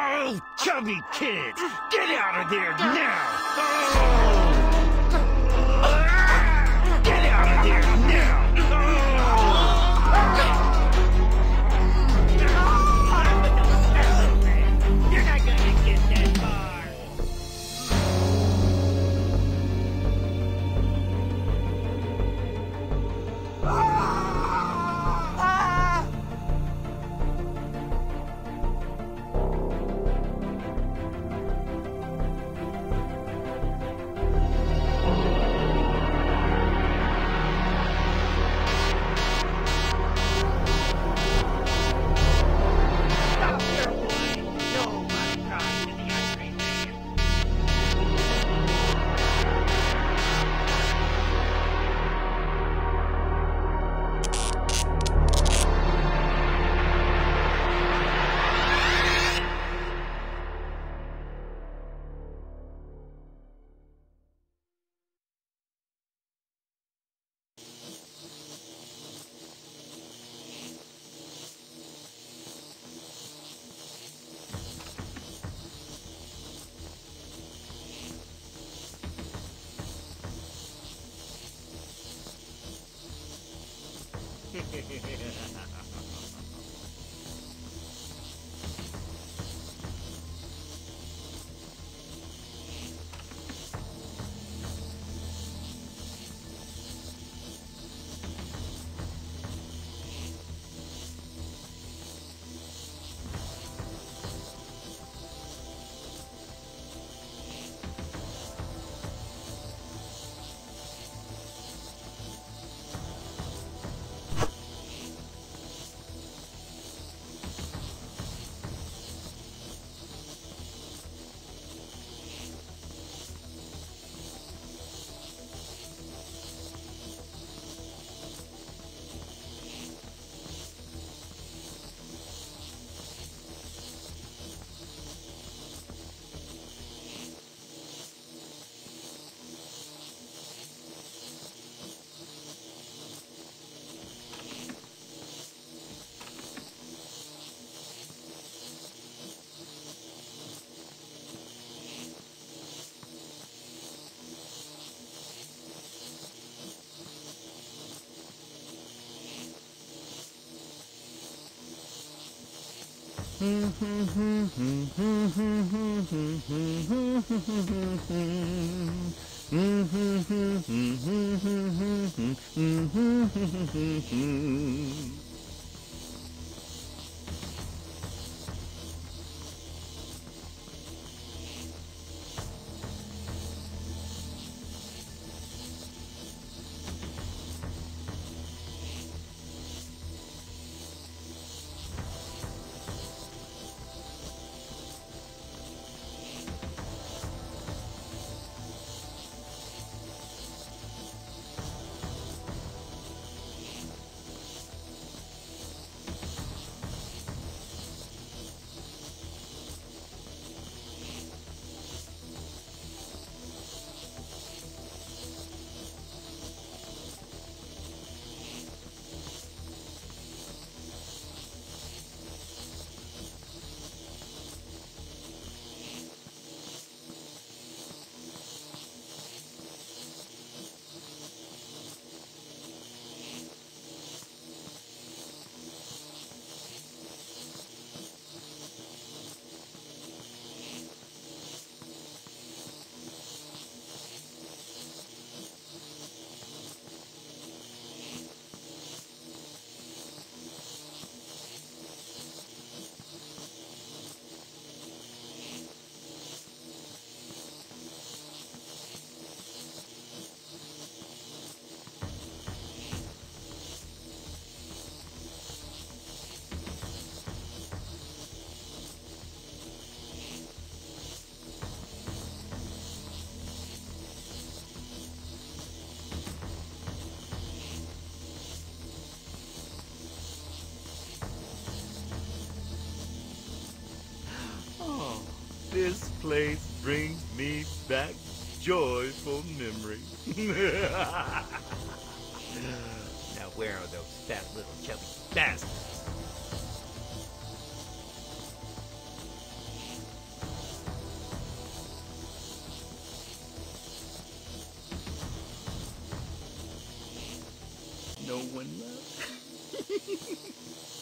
Oh, chubby kid! Get out of there now! Oh! Oh, place brings me back joyful memories. now where are those fat little chubby bastards? no one left.